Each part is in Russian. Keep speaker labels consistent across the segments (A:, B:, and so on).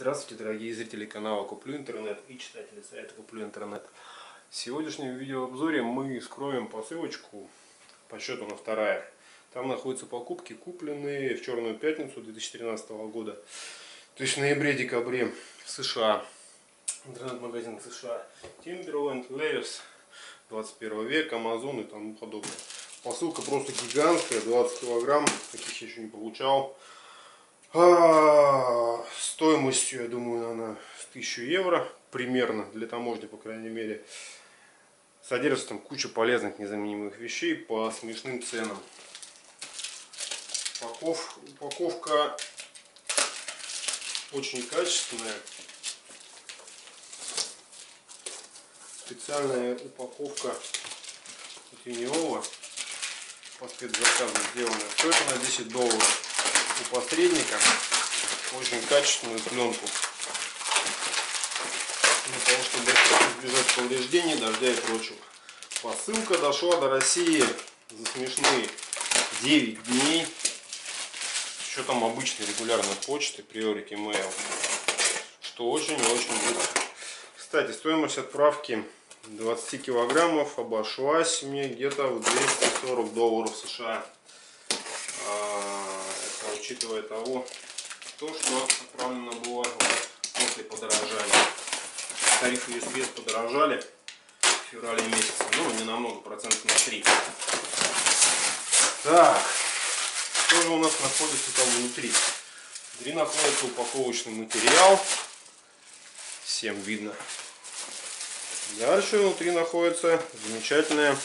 A: Здравствуйте, дорогие зрители канала Куплю Интернет и читатели сайта Куплю Интернет. В сегодняшнем видеообзоре мы скроем посылочку по счету на вторая. Там находятся покупки, купленные в Черную Пятницу 2013 года. То есть в ноябре-декабре в США. Интернет-магазин США. Timberland, Levi's, 21 век, Amazon и тому подобное. Посылка просто гигантская, 20 килограмм, таких я еще не получал. А, стоимостью, я думаю, она с 1000 евро примерно, для таможни, по крайней мере. Содержится там куча полезных незаменимых вещей по смешным ценам. Упаков, упаковка очень качественная. Специальная упаковка теневого по спецзаказу сделана. Стоит она 10 долларов у посредника очень качественную пленку для того, чтобы избежать повреждений, дождя и прочего. Посылка дошла до России за смешные 9 дней с учетом обычной регулярной почты Priority Mail, что очень и очень быстро. Кстати, стоимость отправки 20 килограммов обошлась мне где-то в 240 долларов США учитывая того, то, что отправлено было после подорожания. Тарифы USPS подорожали в феврале месяце, ну не намного, процентов на 3. Так, что же у нас находится там внутри? Внутри находится упаковочный материал, всем видно. Дальше внутри находится замечательная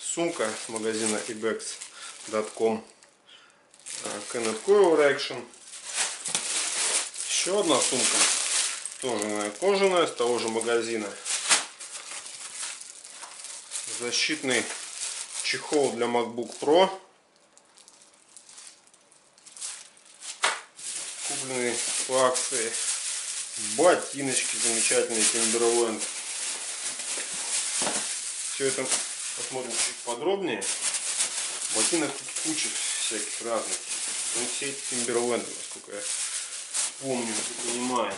A: сумка с магазина ebex.com. Canet Coil Action. Еще одна сумка. Тоже кожаная, с того же магазина. Защитный чехол для MacBook Pro. Купленные по акции. Ботиночки замечательные Timberland. Все это посмотрим чуть подробнее. Ботинок куча всяких разных. Ну, все эти Timberland, насколько я помню и понимаю.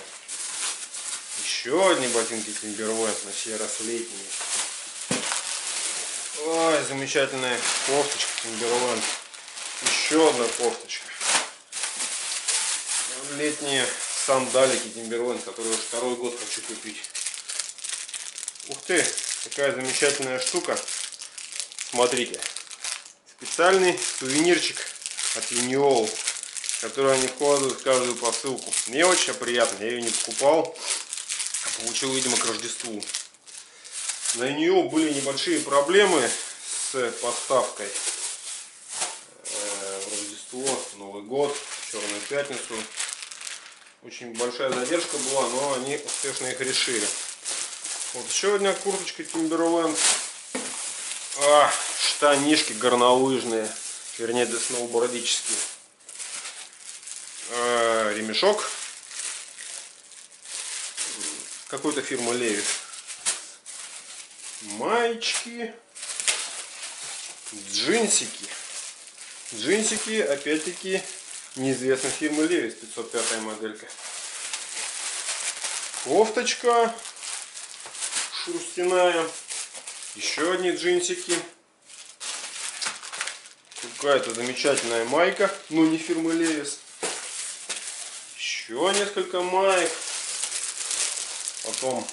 A: Еще одни ботинки Timberland, на сей раз летние. Ой, замечательная кофточка Timberland. Еще одна кофточка. Летние сандалики Timberland, которые уже второй год хочу купить. Ух ты, какая замечательная штука. Смотрите. Специальный сувенирчик от Uniol, который они вкладывают в каждую посылку. Мне очень приятно, я ее не покупал, а получил, видимо, к Рождеству. На Uniol были небольшие проблемы с поставкой э, в Рождество, Новый год, Черную пятницу. Очень большая задержка была, но они успешно их решили. Вот еще одна курточка Timberland. А, штанишки горнолыжные, вернее сноубордические. Ремешок какой-то фирмы Левис. Маечки, джинсики. Джинсики, опять-таки, неизвестной фирмы Левис, 505 моделька. Кофточка шерстяная. Еще одни джинсики. Какая-то замечательная майка, но не фирмы Левис. Еще несколько майк. Потом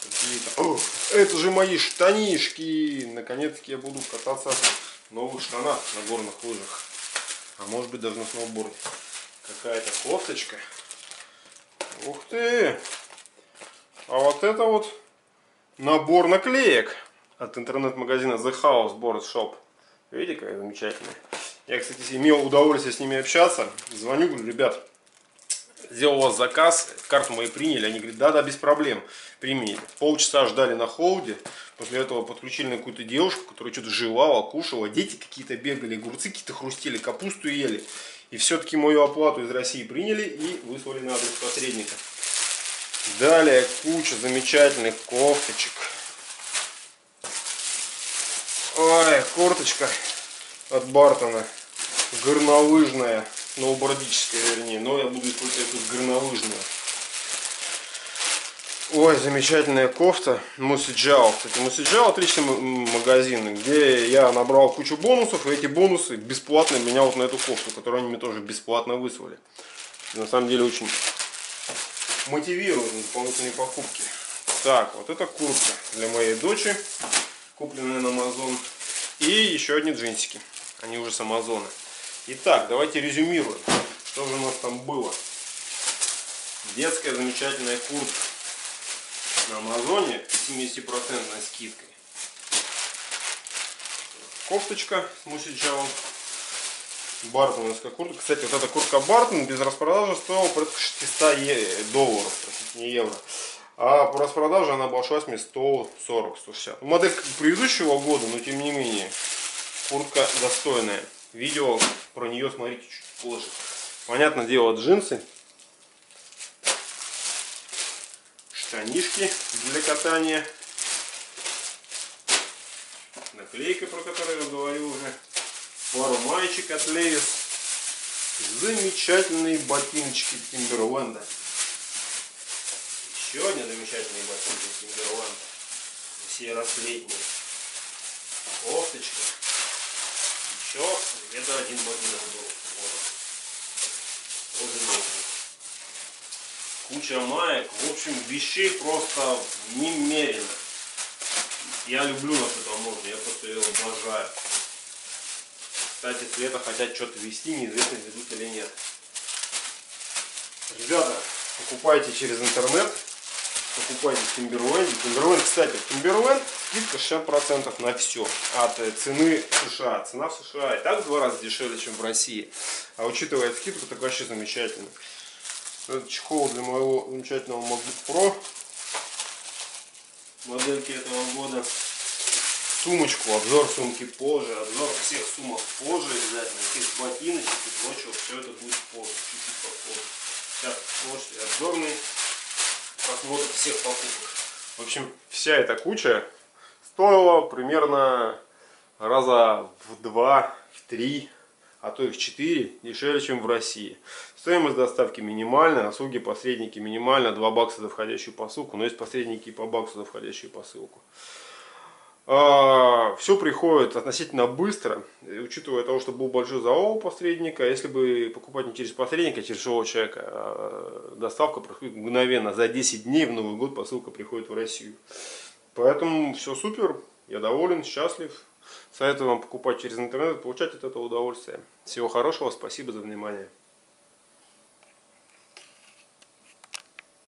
A: какие-то... Это же мои штанишки! Наконец-таки я буду кататься в новых штанах на горных лыжах. А может быть даже на сноуборде. Какая-то кофточка. Ух ты! А вот это вот набор наклеек от интернет-магазина The House Board Shop. Видите, какая замечательная. Я, кстати, имел удовольствие с ними общаться. Звоню, говорю, ребят, сделал у вас заказ, карту мои приняли. Они говорят, да-да, без проблем, примите. Полчаса ждали на холде. После этого подключили на какую-то девушку, которая что-то жевала, кушала. Дети какие-то бегали, огурцы какие-то хрустели, капусту ели. И все-таки мою оплату из России приняли и выслали на адрес посредника. Далее куча замечательных кофточек. Ой, курточка от Бартона. Горнолыжная, сноубордическая вернее. Но я буду использовать тут горнолыжную. Ой, замечательная кофта Мусиджао. Кстати, Мусиджао отличный магазин, где я набрал кучу бонусов, и эти бонусы бесплатно меня вот на эту кофту, которую они мне тоже бесплатно выслали. На самом деле очень мотивирует на дополнительные покупки. Так, вот это куртка для моей дочери, купленная на Amazon. И еще одни джинсики, они уже с Амазона. Итак, давайте резюмируем, что же у нас там было. Детская замечательная куртка на Амазоне 50% скидкой. Кофточка с мусичалом. Бартоновская куртка. Кстати, вот эта куртка Бартон без распродажи стоила порядка 600 долларов, простите, не евро. А по распродаже она обошлась мне 140-160. Модель предыдущего года, но тем не менее, куртка достойная. Видео про нее смотрите чуть позже. Понятное дело, джинсы штанишки для катания. Наклейка, про которую я говорил уже. Пару маечек от Левис. Замечательные ботиночки Тимберленда. Еще один замечательный ботинки Тимберленда. Все раслетние. Кофточка. Еще где-то один ботинок был. Вот. Куча маек. В общем, вещей просто немерено. Я люблю нашу таможню, я просто ее обожаю. Кстати, с лета хотят что-то вести, неизвестно, ведут или нет. Ребята, покупайте через интернет, покупайте Timberland. Timberland, кстати, Timberland скидка 60% на все от цены США. Цена в США и так в два раза дешевле, чем в России. А учитывая скидку, так вообще замечательно. Это чехол для моего замечательного MacBook Pro. Модельки этого года. Сумочку, обзор сумки позже, обзор всех сумок позже обязательно. Каких ботиночек и прочего, все это будет позже, чуть-чуть попозже. Сейчас можете обзорный просмотр всех покупок. В общем, вся эта куча стоила примерно раза в два, в три а то и в 4 дешевле, чем в России. Стоимость доставки минимальная, услуги посредники минимально, 2 бакса за входящую посылку, но есть посредники и по баксу за входящую посылку. А, все приходит относительно быстро, учитывая того, что был большой залог посредника. Если бы покупать не через посредника, а через живого человека, а доставка проходит мгновенно. За 10 дней в Новый год посылка приходит в Россию. Поэтому все супер, я доволен, счастлив. Советую вам покупать через интернет, получать от этого удовольствие. Всего хорошего, спасибо за внимание.